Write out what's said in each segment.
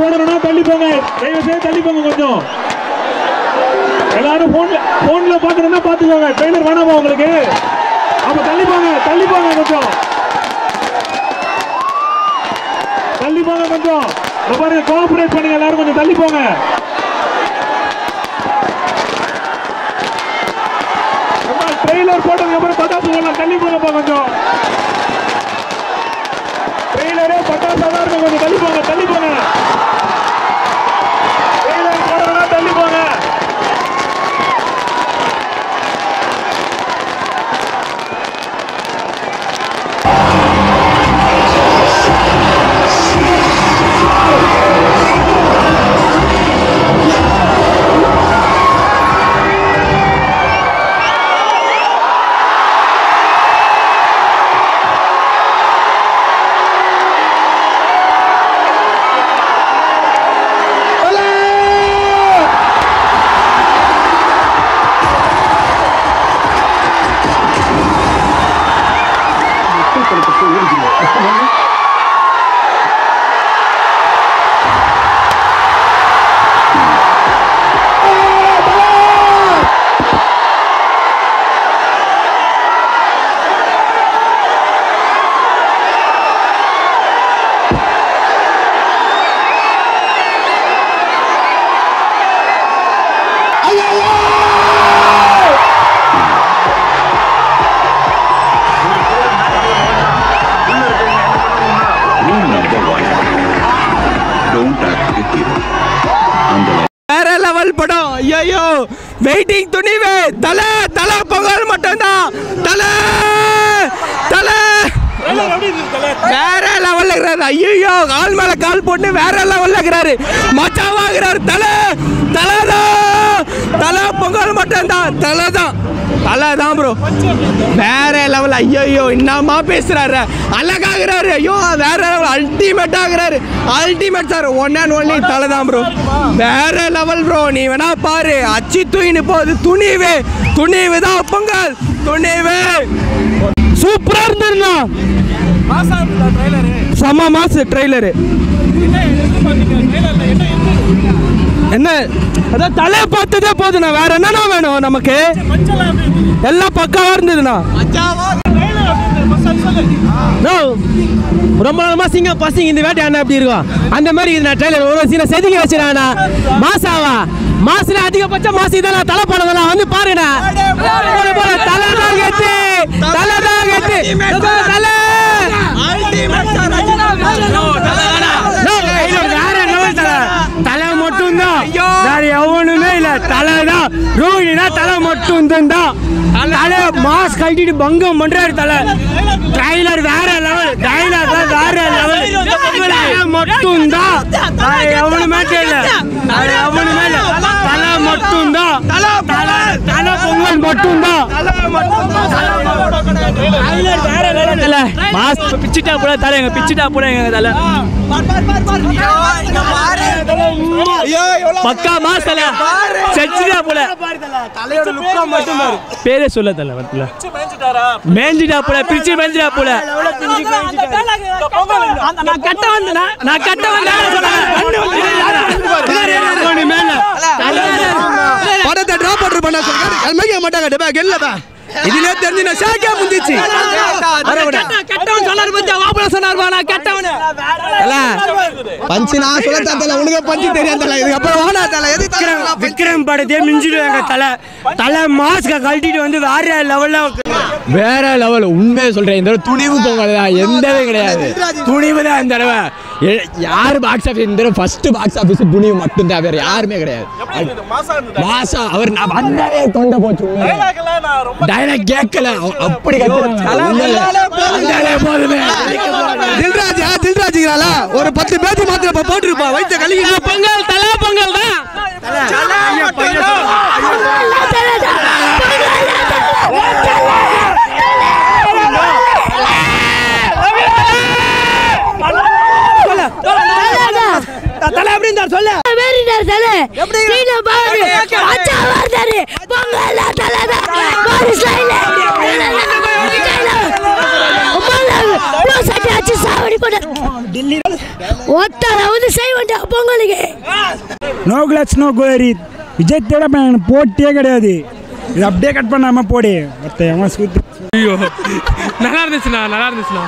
போடணும்னா தள்ளி போங்க. தயவு செய்து தள்ளி போங்க கொஞ்சம். எல்லாரும் போன்ல போன்ல பாக்கணும்னா பாத்துக்கோங்க ட்ரெய்லர் வேணாமா உங்களுக்கு? அப்ப தள்ளி போங்க தள்ளி போங்க கொஞ்சம். தள்ளி போங்க கொஞ்சம். பாருங்க கோஆபரேட் பண்ணுங்க எல்லாரும் கொஞ்சம் தள்ளி போங்க. ட்ரெய்லர் போட்டதுக்கு அப்புறம் பட்டாசு போடலாம் தள்ளி போங்கப்பா கொஞ்சம். ட்ரெய்லரே கொஞ்சம் தள்ளி போங்க தள்ளி போங்க. வெயிட்டிங் துணிவு. தல தலை பொங்கல் மட்டும்தான். தலை தல. வேற லெவல்ல இருக்கிறாரு. ஐயோ கால் மேல கால் போட்டு வேற லெவல்ல இருக்கிறாரு. மச்சாவாகிறாரு தல தலைதான் தல பொங்கல் மட்டும்தான். தலை தான் தலை தான் ப்ரோ வேற லெவல் ஐயோ என்னமா பேசுறாரு. அழகாகிறாரு. ஐயோ வேற லெவல் அல்டிமேட் ஆகுறாரு. Ultimate sir one and only தலை தான் ப்ரோ வேற லெவல் ப்ரோ நீ வேணா பாரு. அச்சி தூயின்னு போகுது. துணிவு. துணிவு தான் பொங்கல். துணிவு. சூப்பரா இருந்திருந்தா செம்ம மாசு ட்ரெய்லரு என்ன? அதான் தலை பார்த்ததே போதுண்ணா. வேற என்னண்ணா வேணும் நமக்கு? எல்லாம் பக்காவா இருந்ததுண்ணா. ரொம்ப நாளமா சிங்க பசங்க. இந்த வேட்டை அண்ணா எப்படி இருக்கும்? அந்த மாதிரி இது நான் ட்ரெயிலர் ஒரு சீனை செதுக்கி வச்சிருக்கேன் மாசாவா? மாசுல அதிகபட்சம் மாசு இதெல்லாம் தலை போனதெல்லாம் வந்து போடு, தலை தான் கெத்து தலை தான் இதோ தலை. தலை மட்டும் தான் தலை மாஸ் கழட்டிட்டு பங்கம் பண்றாரு தலை. ட்ரைலர் வேற லெவல் டைலாக் வேற லெவல் தலை மட்டும் தான் வேற எவனுமே இல்ல வேற எவனுமே இல்ல தலை மட்டும் தான் தலை தலை பொங்கல் மட்டும் தான் தலை மாஸ் போல தலை எங்க பிச்சுட்டா போல எங்க தலை பக்கா மாஸ் தலை செச்சிட்டா போல பேரே சொல்ல தலை வரல மேஞ்சிட்டா போல பிரிச்சு மேஞ்சிட்டா போல நான் கட்ட வந்தேனா நான் கட்ட வந்தேன் படத்தை டிராப் பண்ற பண்ண சொல்றாரு எல்மைக்க மாட்டாங்க. டபா கெல்லபா இதுல தெரிஞ்சு நான் ஷாக்கே முந்திச்சு கட்டவன் சொன்னாரு பத்தியா வாப்பல சொன்னாரு நான் கட்டவன். பஞ்சு நான் சொல்ல தல உனக்கு பஞ்சு தெரியும் தல. இதுக்கு அப்புறம் வாடா தல. எது விக்ரம் படத்தையே மிஞ்சிடுவாங்க தலை. தலை மாஸ்க கழட்டிட்டு வந்து வேற லெவல்ல வேற லெவல் உண்மையை சொல்றேன். இந்த தடவை துணிவு பொங்கல் தான். எந்தவே கிடையாது. துணிவு தான் இந்த தடவை. யார் பாக்ஸ் ஆஃபீஸ் இந்த ஃபர்ஸ்ட் பாக்ஸ் ஆஃபீஸ் துணிவு மட்டும் தான் வேற யாருமே கிடையாது. மாசா அவர் நான் வந்தாலே தொண்டை போச்சு டைலாக் கேட்கல. அப்படி கத்துறாங்க. போதுமே தில்ராஜ் ஆ தில்ராஜ்ங்கறால ஒரு பத்து பேத்தி மாத்திர போட்டுருப்பா. வைத்த கழுவி பொங்கல் தலை பொங்கல் தான் தலை எப்படி இருந்தார் சொல்ல வேறினார் தலை ஸ்டைல பாரு அச்சா வருதாரு பொங்கல் தலை தான் பாரு ஸ்டைல சட்டை அச்சு சாவடி போட ஒத்தர வந்து செய்வண்டா பொங்கலுக்கு. நோ கிளாஸ் நோ கோரி விஜய் தேட எனக்கு போட்டியே கிடையாது. இது அப்படியே கட் பண்ணாம போடு. எவன் சூத்து. ஐயோ. நல்லா இருந்துச்சுண்ணா நல்லா இருந்துச்சுண்ணா.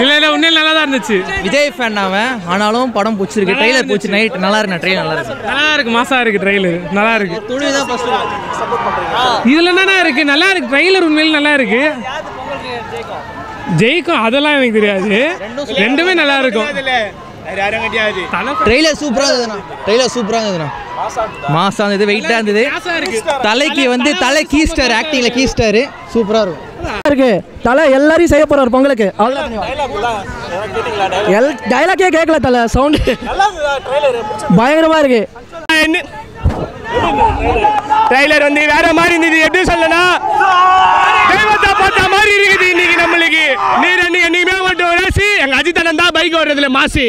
இல்லை இல்லை உண்மையில நல்லா தான் இருந்துச்சு. விஜய் ஃபேன் அவன். ஆனாலும் படம் பிடிச்சிருக்கு. ட்ரெய்லர் பிடிச்சி நைட் நல்லா இருக்கு ட்ரெயின் நல்லா இருக்கு நல்லா இருக்கு மாசா இருக்கு ட்ரெய்லர் நல்லா இருக்கு. துணி தான் ஃபர்ஸ்ட் இதுல என்னண்ணா இருக்கு? நல்லா இருக்கு. ட்ரெய்லர் உண்மையில நல்லா இருக்கு. ஜெயிக்கும் அதெல்லாம் எனக்கு தெரியாது. ரெண்டுமே நல்லா இருக்கும். ட்ரெய்லர் சூப்பராக இருந்ததுண்ணா. ட்ரெய்லர் சூப்பராக இருந்ததுண்ணா. மாசா இருந்தது. வெயிட்டாக இருந்தது தலைக்கு வந்து தலை கீஸ்டர் ஆக்டிங்ல கீஸ்டர் சூப்பராக இருக்கும். இருக்கு. தலை எல்லாரையும் செய்ய போறாரு பொங்கலுக்கு. எல் டைலாக்கே கேட்கல தலை சவுண்டு பயங்கரமா இருக்கு. ட்ரெய்லர் வந்து வேற மாதிரி இருந்தது. எப்படி சொல்லணும் ஓடுறதுல மாசி.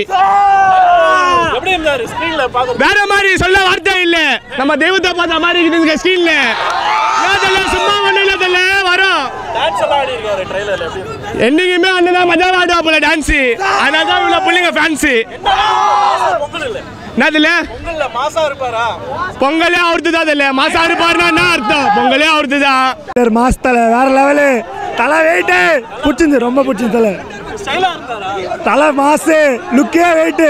வேற மாதிரி சொல்ல வார்த்தை இல்ல. நம்ம தெய்வத்தை பார்த்த மாதிரி இருக்குது ஸ்கிரீன்ல சும்மா ஒண்ணு இல்ல வரும். என்னைக்குமே அண்ணன் தான் மஜா ஆடுவா போல டான்ஸ் அதனால தான் இவ்வளவு பிள்ளைங்க ஃபேன்ஸ் என்னதுல பொங்கலே அவர்து தான் இல்ல மாசா இருப்பாருன்னா என்ன அர்த்தம்? பொங்கலே அவர்து தான் மாஸ் தலை வேற லெவலு தலை வெயிட்டு பிடிச்சிருந்து ரொம்ப பிடிச்சிருந்து தலை. தலை மாசு லுக்கே வெயிட்டு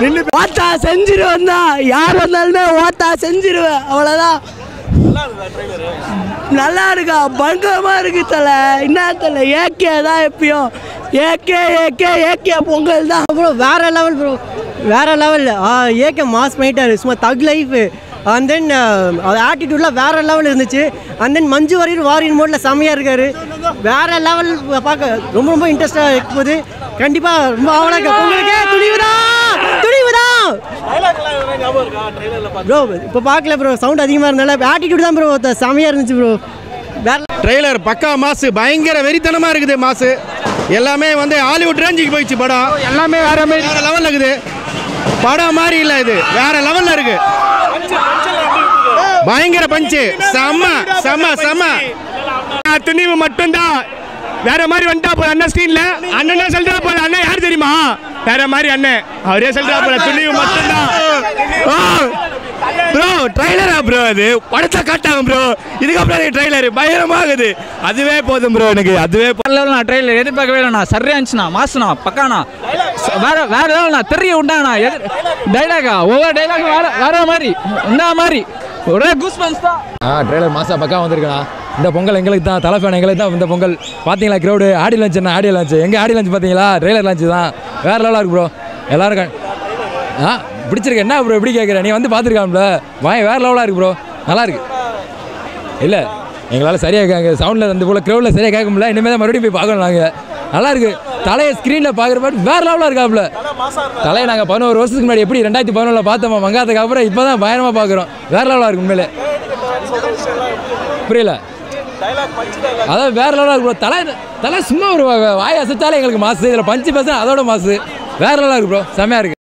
நின்று ஓத்தா செஞ்சிருவேன் தான். யார் வந்தாலுமே ஓத்தா செஞ்சிருவேன். அவ்வளோதான் நல்லா இருக்கா? பங்கமா இருக்கு தலை. என்ன தலை? ஏகே தான் எப்பயும் ஏகே ஏகே ஏகே பொங்கல் தான் ப்ரோ வேற லெவல் ப்ரோ வேற லெவல் ஏகே மாஸ் பண்ணிட்டாரு சும்மா தக் லைஃப் அண்ட் தென் அது ஆட்டிடியூட்லாம் வேற லெவல் இருந்துச்சு. அண்ட் தென் மஞ்சு வாரியர் வாரின் மோடில் செம்மையாக இருக்காரு. வேற லெவல் பார்க்க ரொம்ப ரொம்ப இன்ட்ரெஸ்டாக இருக்கும்போது கண்டிப்பாக ரொம்ப ஆவலாக இருக்கு. துணிவுதான் ப்ரோ இப்போ பார்க்கல ப்ரோ சவுண்ட் அதிகமாக இருந்தால ஆட்டிடியூட் தான் ப்ரோ செமையாக இருந்துச்சு ப்ரோ வேற ட்ரெய்லர் பக்கா மாசு பயங்கர வெறித்தனமா இருக்குது மாசு. எல்லாமே வந்து ஹாலிவுட் ரேஞ்சுக்கு போயிடுச்சு படம். எல்லாமே வேற மாதிரி. வேற லெவல்ல இருக்குது. படம் மாதிரி இல்ல இது. வேற லெவல்ல இருக்கு. பயங்கர பஞ்சு செம்ம செம்ம செம்ம. துணிவு மட்டும்தான். வேற மாதிரி வந்துட்டா போல அண்ணன் ஸ்க்ரீன்ல அண்ணன் சொல்றா போல? அண்ணன் யார் தெரியுமா? வேற மாதிரி அண்ணன். அவரே சொல்றா போல துணிவு மட்டும்தான். ப்ரோ ட்ரைலரா ப்ரோ அது? படத்தை காட்டாங்க ப்ரோ இதுக்கப்புறம் ட்ரைலர் பயங்கரமாகுது. அதுவே போதும் ப்ரோ எனக்கு. அதுவே லெவல்ண்ணா ட்ரெயிலர் எதிர்பார்க்கவே இல்லைண்ணா சரியா இருந்துச்சுண்ணா மாசுண்ணா பக்காண்ணா. வேற வேற லெவல்ண்ணா தெரிய உண்டாங்கண்ணா எதிர் டைலாகா ஒவ்வொரு டைலாக் வேற வேற மாதிரி உண்டா மாதிரி? ஒரே கூஸ் தான். ஆ ட்ரெய்லர் மாசா பக்கா வந்திருக்குண்ணா. இந்த பொங்கல் எங்களுக்கு தான் தலை ஃபேன் எங்களுக்கு தான் இந்த பொங்கல். பார்த்தீங்களா க்ரௌடு ஆடி லஞ்ச் என்ன? ஆடியோ லஞ்ச் எங்கே ஆடி லஞ்ச் பார்த்தீங்களா ட்ரெய்லர் லஞ்ச் தான். வேறு லெவலாக இருக்கு ப்ரோ எல்லோரும் ஆ? பிடிச்சிருக்கு. என்ன ப்ரோ எப்படி கேட்குற நீ வந்து பார்த்துருக்காம்ல வாய் வேறு லெவலாக இருக்கு ப்ரோ நல்லாயிருக்கு இல்லை எங்களால் சரியாக கேட்க சவுண்டில் அந்த போல் க்ரௌடில் சரியாக கேட்க முடியல. இனிமேல் தான் மறுபடியும் போய் பார்க்கணும் நாங்கள் நல்லாயிருக்கு தலையை ஸ்க்ரீனில் பார்க்குற மாதிரி வேறு லெவலாக இருக்காப்புல தலையை நாங்கள் பதினோரு வருஷத்துக்கு முன்னாடி எப்படி ரெண்டாயிரத்தி பதினொன்றில் பார்த்தோமா மங்காத்துக்கு அப்புறம் இப்போ தான் பயணமாக பார்க்குறோம் வேறு லெவலாக இருக்கு உண்மையிலே. புரியல? அதான் வேற லெவலாக இருக்கு ப்ரோ தலை தலை சும்மா ஒரு வாய் அசைச்சாலே எங்களுக்கு மாசு. இதில் பஞ்சு பசங்க அதோட மாசு. வேற லெவலாக இருக்கு ப்ரோ செம்மையாக இருக்கு.